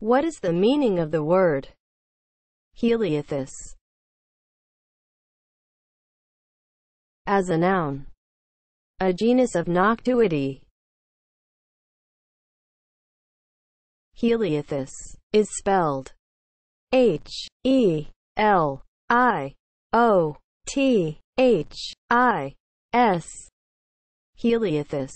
What is the meaning of the word "heliothis" as a noun? A genus of Noctuidae. Heliothis is spelled H E L I O T H I S. Heliothis.